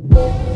you.